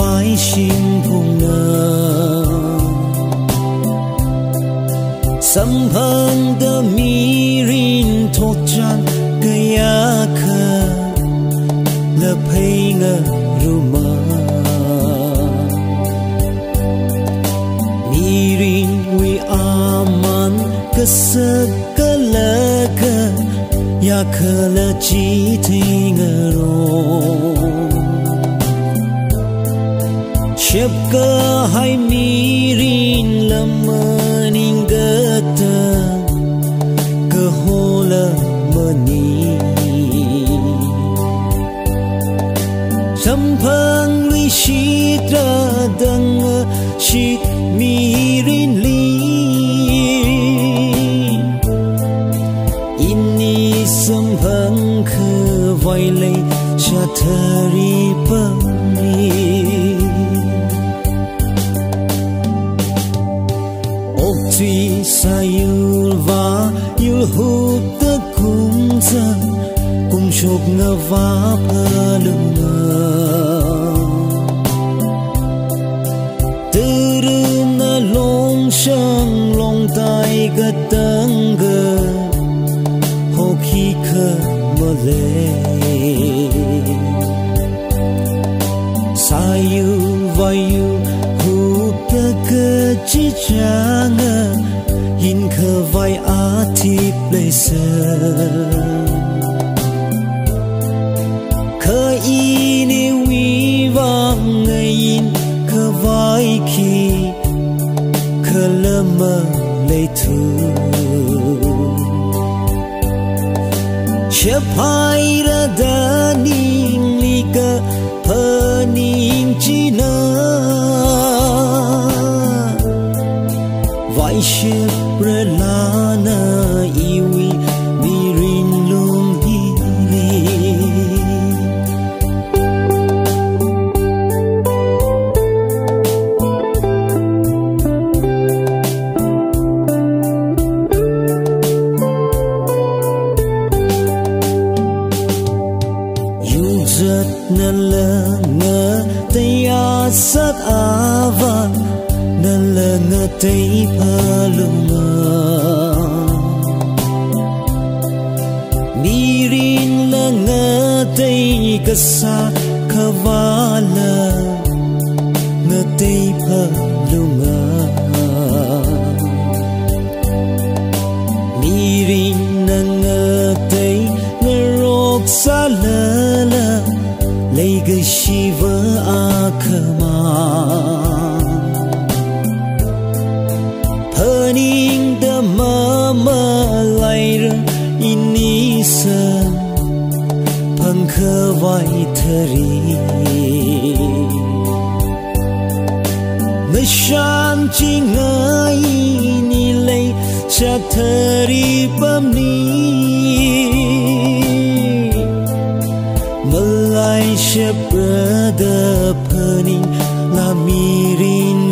vai chim thùng nơ sâm hang the mi rin thot chan gaya kha la phai nga ruma mi rin we aman kasakala ka ya khala chi thinga ro ಶಬ್ಕ ಹೈ ನೀರಿನ್ ಲಮ್ಮನಿಂಗತ ಕಹೋಲ ಮನಿ ಸಂಭಂಗ್ ಶೀತ್ರ ದಂಗ ಶೀತ ಮೀರಿನ್ ಲೀ ಇನ್ನಿ ಸಂಭಂಗ ವೈಲೈ ಶಥರಿ ಪಂಗ suy sa yul va yul hu ta kum zang kum chok nga va pa lung ma tu ru na long shang long tai ga tang ga ho khi kha ma le sa yul va yul tăcăciceană Incă vai ati plesă Că ini vangain Că vai ki Că lămă leitu Ce pairă dănin lică Pănin cină na la nga te ya sat nên na la nga te pa luma ni rin la nga te ka sa kavala nga te pa luma ni rin na nga te nga rok sa la शिव आखमा फनिंग द मामा लाइर इनिस पंख वाइथरी निशान चिंगाई नीले चथरी पमनी Brother, pening la Lamirin